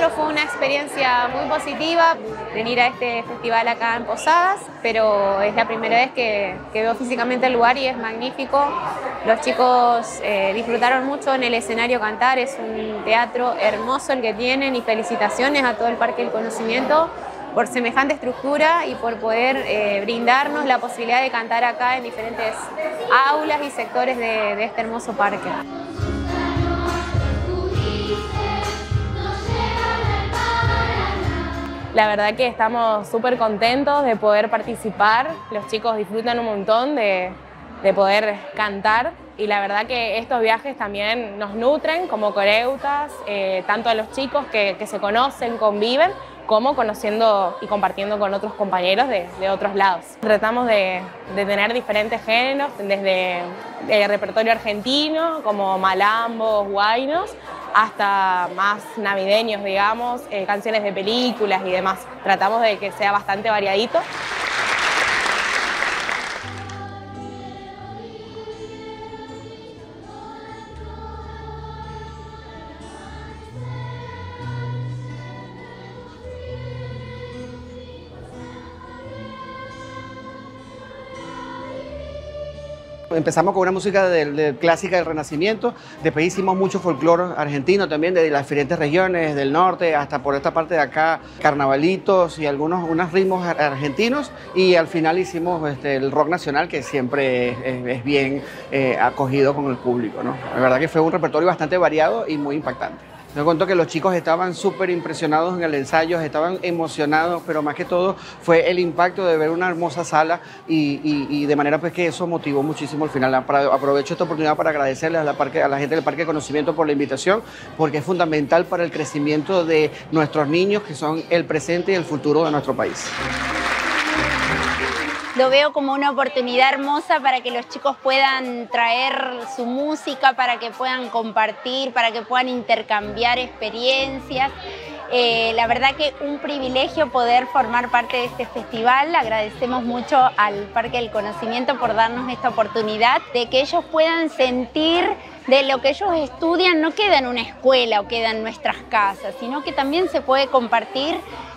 nosotros fue una experiencia muy positiva venir a este festival acá en Posadas, pero es la primera vez que, veo físicamente el lugar y es magnífico. Los chicos eh, disfrutaron mucho en el escenario cantar, es un teatro hermoso el que tienen y felicitaciones a todo el Parque del Conocimiento por semejante estructura y por poder eh, brindarnos la posibilidad de cantar acá en diferentes aulas y sectores de este hermoso parque. La verdad que estamos súper contentos de poder participar, los chicos disfrutan un montón de, poder cantar y la verdad que estos viajes también nos nutren como coreutas, eh, tanto a los chicos que, se conocen, conviven, como conociendo y compartiendo con otros compañeros de, otros lados. Tratamos de, tener diferentes géneros, desde el repertorio argentino, como malambos, guainos, hasta más navideños, digamos, eh, canciones de películas y demás. Tratamos de que sea bastante variadito. Empezamos con una música clásica del Renacimiento, después hicimos mucho folclore argentino también, de las diferentes regiones del norte hasta por esta parte de acá, carnavalitos y algunos unos ritmos argentinos, y al final hicimos este, el rock nacional que siempre es, bien eh, acogido con el público. ¿no? La verdad que fue un repertorio bastante variado y muy impactante. Me cuento que los chicos estaban súper impresionados en el ensayo, estaban emocionados, pero más que todo fue el impacto de ver una hermosa sala y, de manera pues que eso motivó muchísimo al final. Aprovecho esta oportunidad para agradecerles a la, a la gente del Parque de Conocimiento por la invitación, porque es fundamental para el crecimiento de nuestros niños, que son el presente y el futuro de nuestro país lo veo como una oportunidad hermosa para que los chicos puedan traer su música, para que puedan compartir, para que puedan intercambiar experiencias. Eh, la verdad que un privilegio poder formar parte de este festival. Agradecemos mucho al Parque del Conocimiento por darnos esta oportunidad de que ellos puedan sentir de lo que ellos estudian no queda en una escuela o queda en nuestras casas, sino que también se puede compartir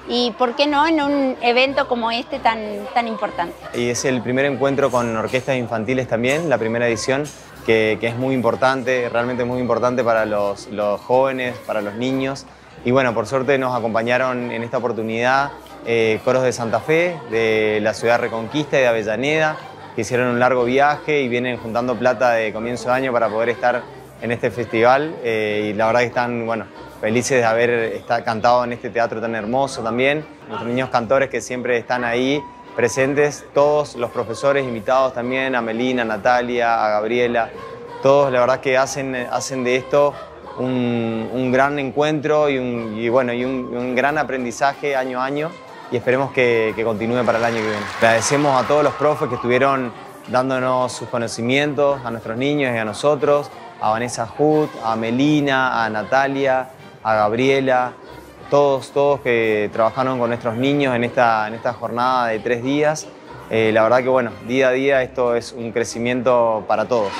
y, ¿por qué no?, en un evento como este tan, tan importante. Y es el primer encuentro con orquestas infantiles también, la primera edición, que, es muy importante, realmente muy importante para los, jóvenes, para los niños. Y bueno, por suerte nos acompañaron en esta oportunidad eh, coros de Santa Fe, de la ciudad Reconquista y de Avellaneda, que hicieron un largo viaje y vienen juntando plata de comienzo de año para poder estar en este festival. Eh, y la verdad que están, bueno, felices de haber cantado en este teatro tan hermoso también. Nuestros niños cantores que siempre están ahí presentes, todos los profesores invitados también, a Melina, a Natalia, a Gabriela, todos la verdad que hacen, hacen de esto un, gran encuentro y, un, bueno, y un, gran aprendizaje año a año y esperemos que, continúe para el año que viene. Agradecemos a todos los profes que estuvieron dándonos sus conocimientos, a nuestros niños y a nosotros, a Vanessa Hood, a Melina, a Natalia, a Gabriela, todos, todos que trabajaron con nuestros niños en esta, en esta jornada de tres días. Eh, la verdad que bueno, día a día esto es un crecimiento para todos.